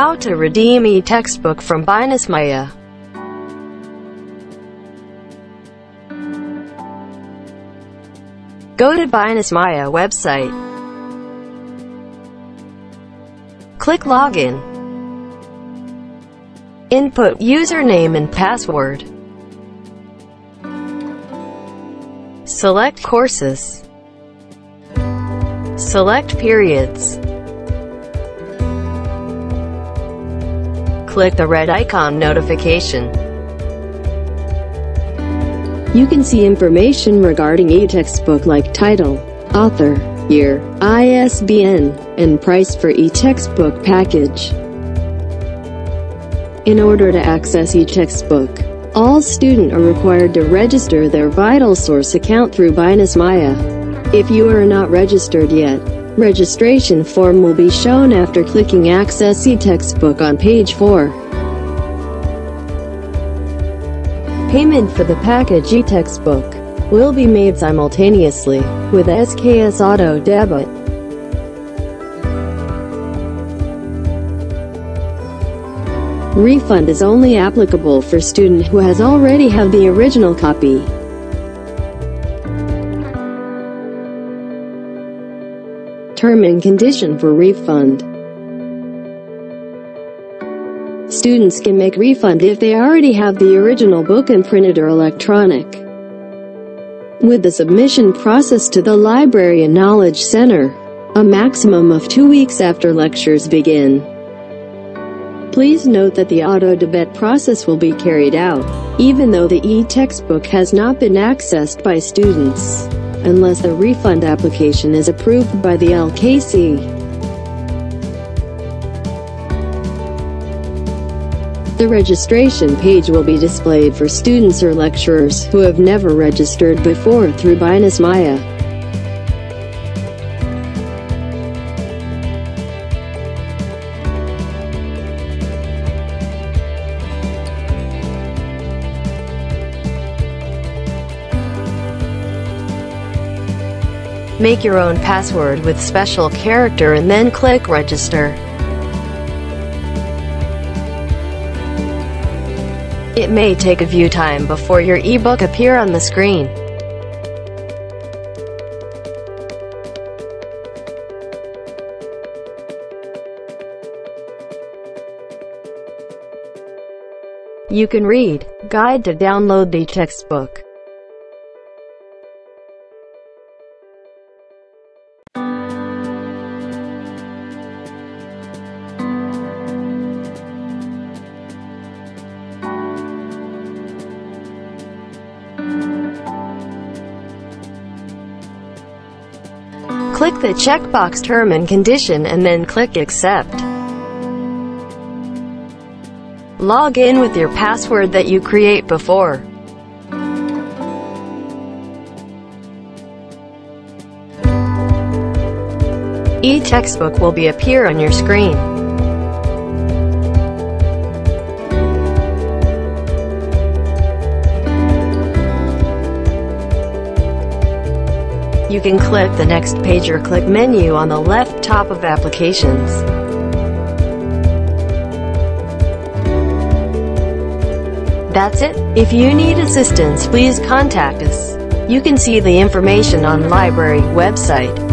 How to redeem e-textbook from Binusmaya. Go to Binusmaya website. Click Login. Input username and password. Select courses. Select periods. Click the red icon notification. You can see information regarding e-textbook like title, author, year, ISBN, and price for e-textbook package. In order to access e-textbook, all students are required to register their VitalSource account through Binusmaya. If you are not registered yet, registration form will be shown after clicking Access e-textbook on page 4. Payment for the package e-textbook will be made simultaneously with SKS Auto Debit. Refund is only applicable for student who has already have the original copy. Term and condition for refund. Students can make refund if they already have the original book and printed or electronic. With the submission process to the Library and Knowledge Center, a maximum of two weeks after lectures begin. Please note that the auto-debit process will be carried out, even though the e-textbook has not been accessed by students, unless the refund application is approved by the LKC. The registration page will be displayed for students or lecturers who have never registered before through Binusmaya. Make your own password with special character and then click register. It may take a few time before your ebook appear on the screen. You can read Guide to download the textbook. Click the checkbox term and condition and then click accept. Log in with your password that you create before. E-textbook will be appear on your screen. You can click the next page or click menu on the left top of applications. That's it. If you need assistance please contact us. You can see the information on library website.